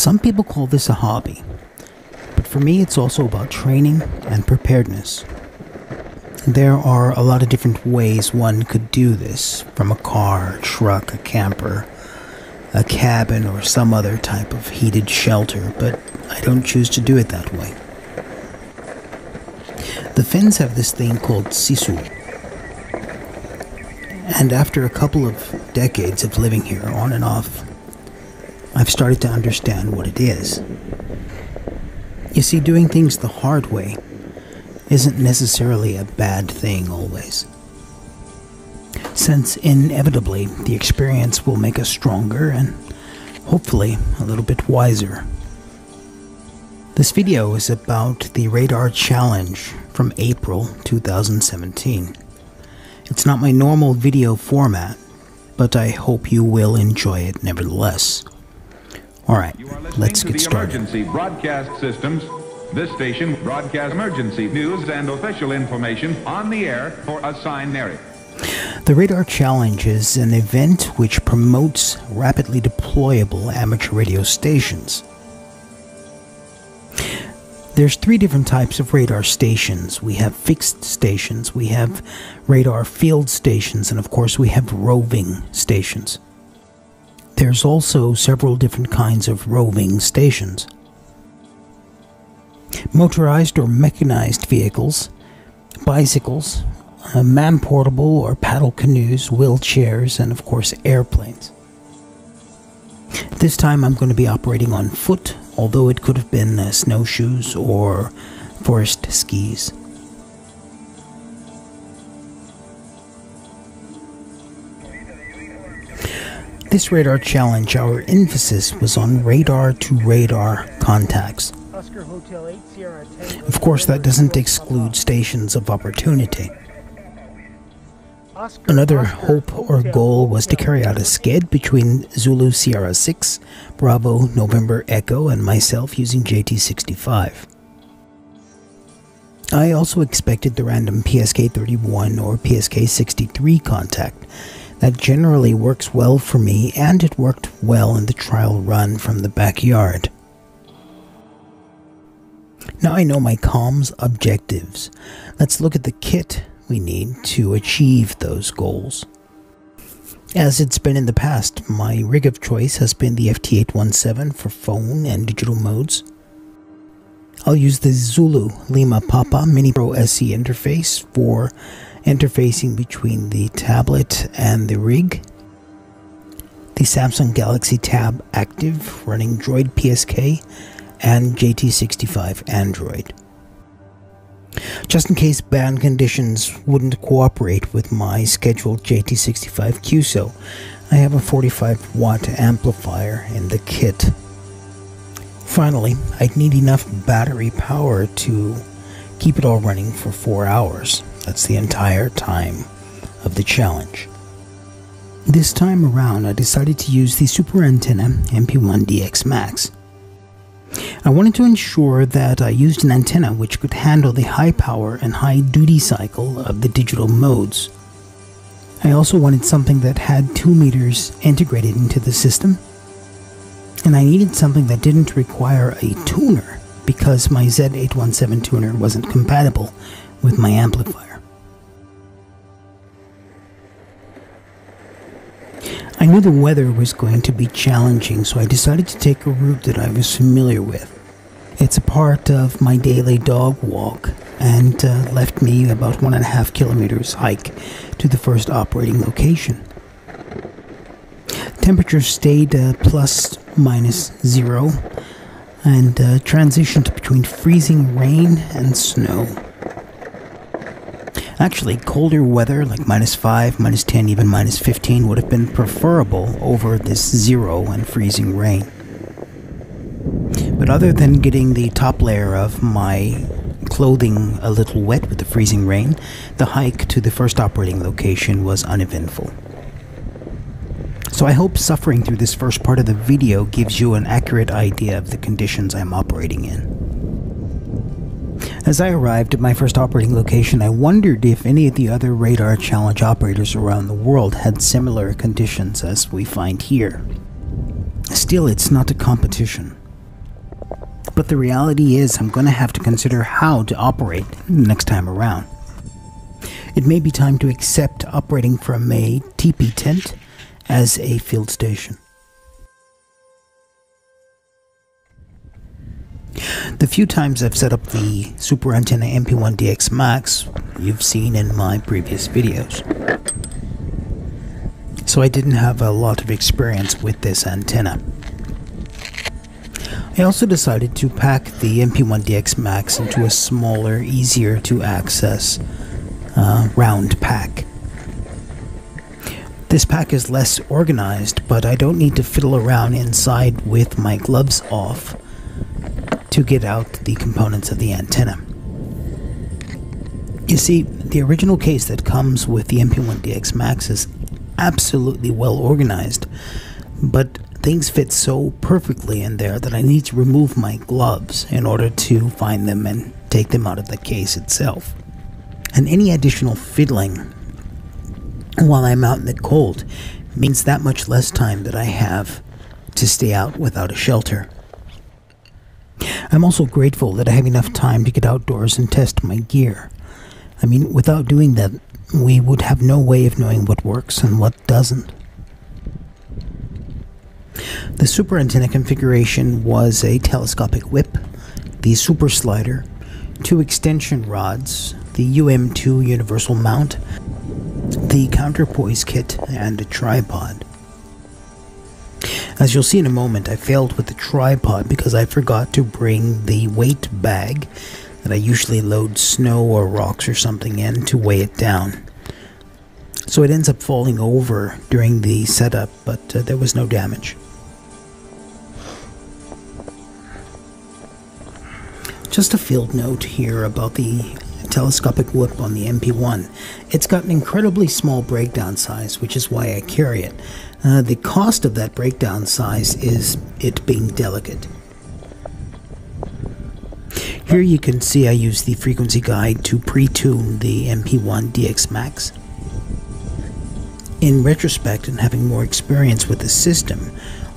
Some people call this a hobby, but for me it's also about training and preparedness. There are a lot of different ways one could do this from a car, a truck, a camper, a cabin, or some other type of heated shelter, but I don't choose to do it that way. The Finns have this thing called sisu. And after a couple of decades of living here, on and off, I've started to understand what it is. You see, doing things the hard way isn't necessarily a bad thing always. Since inevitably the experience will make us stronger and hopefully a little bit wiser. This video is about the Radar Challenge from April 2017. It's not my normal video format, but I hope you will enjoy it nevertheless. Alright, let's get started. Emergency broadcast systems this station broadcasts emergency news and official information on the air for a sign narrative. The Radar Challenge is an event which promotes rapidly deployable amateur radio stations. There's three different types of radar stations. We have fixed stations, we have radar field stations, and of course we have roving stations. There's also several different kinds of roving stations motorized or mechanized vehicles, bicycles, uh, man portable or paddle canoes, wheelchairs, and of course airplanes. This time I'm going to be operating on foot, although it could have been uh, snowshoes or forest skis. This radar challenge, our emphasis was on radar to radar contacts. Of course, that doesn't exclude stations of opportunity. Another hope or goal was to carry out a sked between Zulu Sierra 6, Bravo November Echo, and myself using JT65. I also expected the random PSK 31 or PSK 63 contact. That generally works well for me, and it worked well in the trial run from the backyard. Now I know my comms objectives. Let's look at the kit we need to achieve those goals. As it's been in the past, my rig of choice has been the FT817 for phone and digital modes. I'll use the Zulu Lima Papa Mini Pro SE interface for interfacing between the tablet and the rig. The Samsung Galaxy Tab Active running Droid PSK and JT65 Android. Just in case band conditions wouldn't cooperate with my scheduled JT65 QSO, I have a 45 watt amplifier in the kit. Finally, I'd need enough battery power to keep it all running for 4 hours. That's the entire time of the challenge. This time around, I decided to use the Super Antenna MP1DX Max. I wanted to ensure that I used an antenna which could handle the high power and high duty cycle of the digital modes. I also wanted something that had 2 meters integrated into the system, and I needed something that didn't require a tuner because my Z817 tuner wasn't compatible with my amplifier. I knew the weather was going to be challenging, so I decided to take a route that I was familiar with. It's a part of my daily dog walk and uh, left me about one and a half kilometers hike to the first operating location. Temperature stayed uh, plus minus zero and uh, transitioned between freezing rain and snow. Actually, colder weather like minus 5, minus 10, even minus 15 would have been preferable over this zero and freezing rain. But other than getting the top layer of my clothing a little wet with the freezing rain, the hike to the first operating location was uneventful. So I hope suffering through this first part of the video gives you an accurate idea of the conditions I'm operating in. As I arrived at my first operating location, I wondered if any of the other radar challenge operators around the world had similar conditions as we find here. Still, it's not a competition. but the reality is I'm going to have to consider how to operate next time around. It may be time to accept operating from a teepee tent as a field station. The few times I've set up the Super Antenna MP1DX Max, you've seen in my previous videos. So I didn't have a lot of experience with this antenna. I also decided to pack the MP1DX Max into a smaller, easier to access uh, round pack. This pack is less organized, but I don't need to fiddle around inside with my gloves off to get out the components of the antenna. You see, the original case that comes with the MP1DX Max is absolutely well organized, but things fit so perfectly in there that I need to remove my gloves in order to find them and take them out of the case itself. And any additional fiddling while I'm out in the cold means that much less time that I have to stay out without a shelter. I'm also grateful that I have enough time to get outdoors and test my gear. I mean, without doing that, we would have no way of knowing what works and what doesn't. The super antenna configuration was a telescopic whip, the super slider, two extension rods, the UM2 universal mount, the counterpoise kit, and a tripod. As you'll see in a moment, I failed with the tripod because I forgot to bring the weight bag that I usually load snow or rocks or something in to weigh it down. So it ends up falling over during the setup, but uh, there was no damage. Just a field note here about the telescopic whip on the MP1. It's got an incredibly small breakdown size, which is why I carry it. Uh, the cost of that breakdown size is it being delicate. Here you can see I use the frequency guide to pre-tune the MP1 DX Max. In retrospect and having more experience with the system,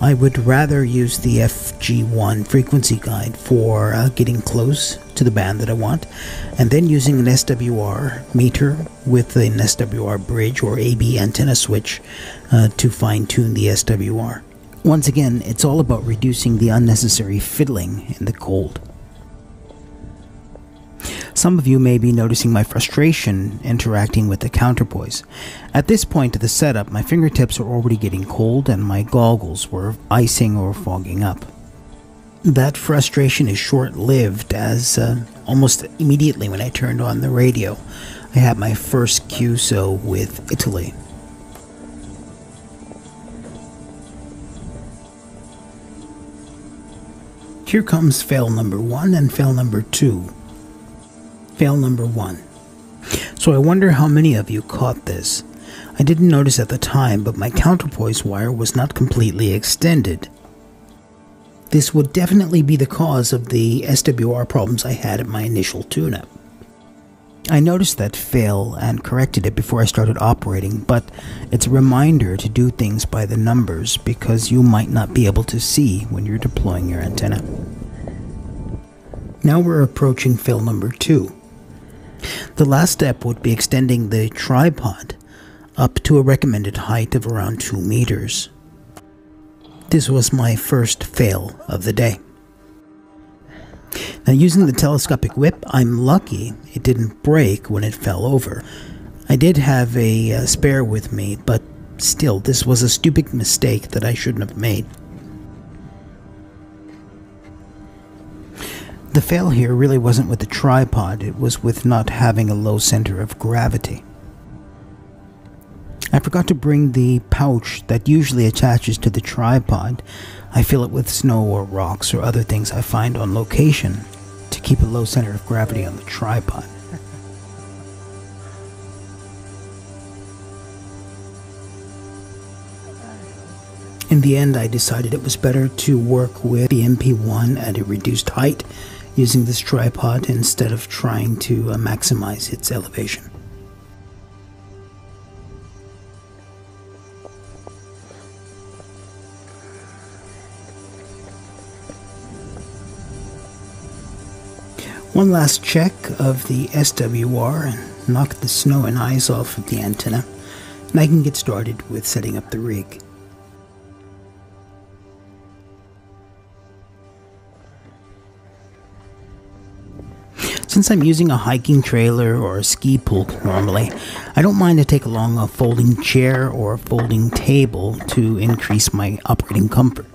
I would rather use the FG1 frequency guide for uh, getting close to the band that I want, and then using an SWR meter with an SWR bridge or AB antenna switch uh, to fine tune the SWR. Once again, it's all about reducing the unnecessary fiddling in the cold. Some of you may be noticing my frustration interacting with the counterpoise. At this point of the setup, my fingertips are already getting cold and my goggles were icing or fogging up. That frustration is short lived as uh, almost immediately when I turned on the radio, I had my first QSO with Italy. Here comes fail number one and fail number two fail number one. So I wonder how many of you caught this. I didn't notice at the time, but my counterpoise wire was not completely extended. This would definitely be the cause of the SWR problems I had at my initial tune-up. I noticed that fail and corrected it before I started operating, but it's a reminder to do things by the numbers because you might not be able to see when you're deploying your antenna. Now we're approaching fail number two. The last step would be extending the tripod up to a recommended height of around 2 meters. This was my first fail of the day. Now, using the telescopic whip, I'm lucky it didn't break when it fell over. I did have a, a spare with me, but still, this was a stupid mistake that I shouldn't have made. The fail here really wasn't with the tripod, it was with not having a low center of gravity. I forgot to bring the pouch that usually attaches to the tripod. I fill it with snow or rocks or other things I find on location to keep a low center of gravity on the tripod. In the end, I decided it was better to work with the MP1 at a reduced height using this tripod instead of trying to uh, maximize its elevation. One last check of the SWR and knock the snow and ice off of the antenna, and I can get started with setting up the rig. Since I'm using a hiking trailer or a ski pulk normally, I don't mind to take along a folding chair or a folding table to increase my operating comfort.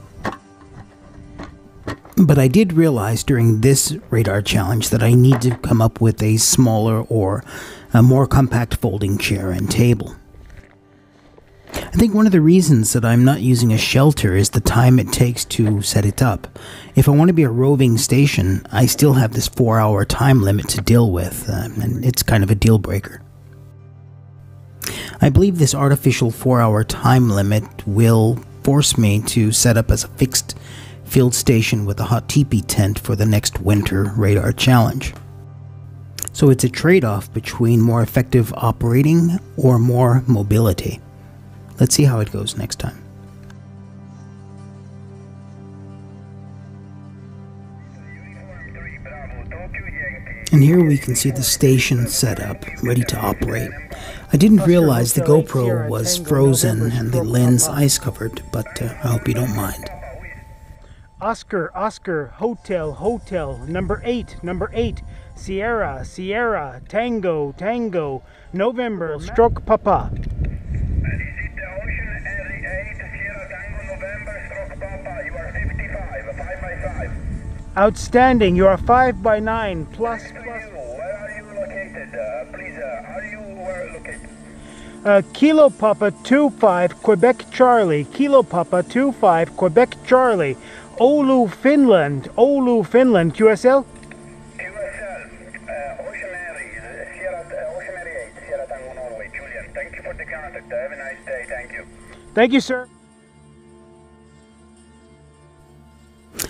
But I did realize during this radar challenge that I need to come up with a smaller or a more compact folding chair and table. I think one of the reasons that I'm not using a shelter is the time it takes to set it up. If I want to be a roving station, I still have this four hour time limit to deal with, uh, and it's kind of a deal breaker. I believe this artificial four hour time limit will force me to set up as a fixed field station with a hot teepee tent for the next winter radar challenge. So it's a trade off between more effective operating or more mobility. Let's see how it goes next time. And here we can see the station set up, ready to operate. I didn't realize the GoPro was frozen and the lens ice covered, but uh, I hope you don't mind. Oscar, Oscar, Hotel, Hotel, number eight, number eight, Sierra, Sierra, Tango, Tango, November, Stroke Papa. Outstanding. You are five by nine plus. plus. Where are you located? Uh, please, uh, are you where located? Uh, Kilo Papa 25 Quebec Charlie. Kilo Papa 25 Quebec Charlie. Oulu, Finland. Oulu, Finland. QSL? QSL, uh, Ocean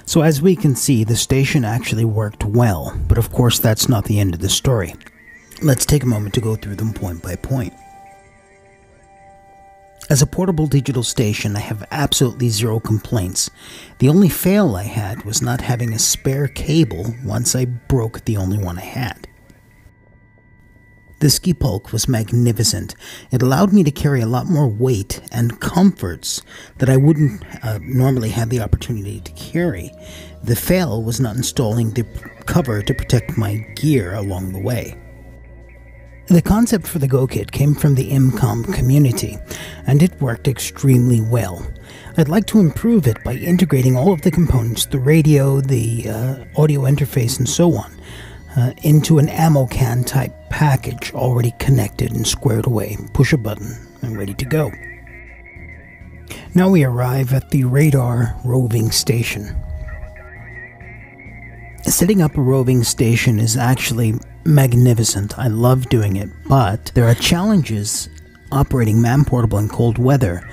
So, as we can see, the station actually worked well, but of course, that's not the end of the story. Let's take a moment to go through them point by point. As a portable digital station, I have absolutely zero complaints. The only fail I had was not having a spare cable once I broke the only one I had. The ski pulk was magnificent. It allowed me to carry a lot more weight and comforts that I wouldn't uh, normally have the opportunity to carry. The fail was not installing the cover to protect my gear along the way. The concept for the GoKit came from the EmComm community, and it worked extremely well. I'd like to improve it by integrating all of the components the radio, the uh, audio interface, and so on uh, into an ammo can type package already connected and squared away. Push a button and ready to go. Now we arrive at the radar roving station. Setting up a roving station is actually magnificent. I love doing it, but there are challenges operating man portable in cold weather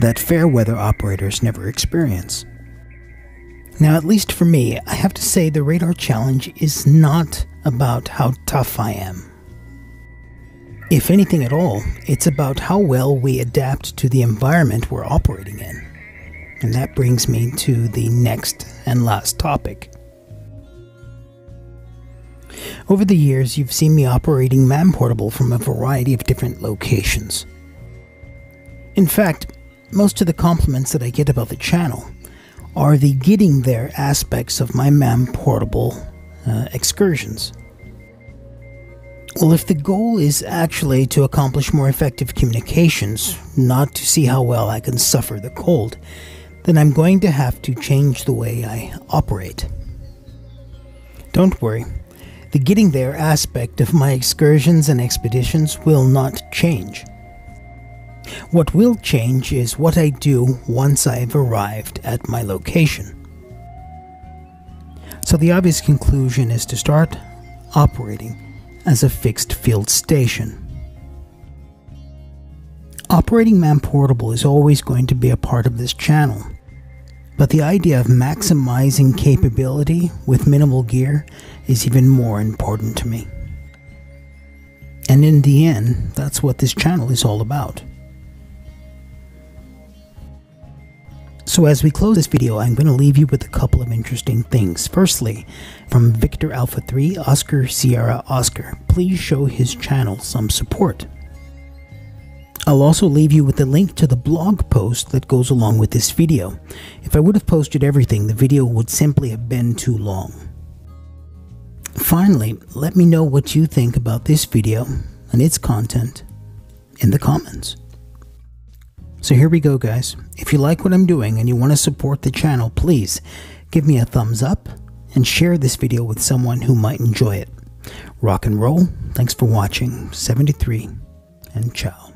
that fair weather operators never experience. Now, at least for me, I have to say the radar challenge is not about how tough I am. If anything at all, it's about how well we adapt to the environment we're operating in. And that brings me to the next and last topic. Over the years, you've seen me operating Man Portable from a variety of different locations. In fact, most of the compliments that I get about the channel are the getting there aspects of my man portable uh, excursions. Well, if the goal is actually to accomplish more effective communications, not to see how well I can suffer the cold, then I'm going to have to change the way I operate. Don't worry, the getting there aspect of my excursions and expeditions will not change. What will change is what I do once I've arrived at my location. So the obvious conclusion is to start operating as a fixed field station. Operating Man Portable is always going to be a part of this channel, but the idea of maximizing capability with minimal gear is even more important to me. And in the end, that's what this channel is all about. So as we close this video, I'm going to leave you with a couple of interesting things. Firstly, from Victor Alpha 3, Oscar Sierra Oscar, please show his channel some support. I'll also leave you with a link to the blog post that goes along with this video. If I would have posted everything, the video would simply have been too long. Finally, let me know what you think about this video and its content in the comments. So here we go guys. If you like what I'm doing and you want to support the channel, please give me a thumbs up and share this video with someone who might enjoy it. Rock and roll. Thanks for watching. 73 and ciao.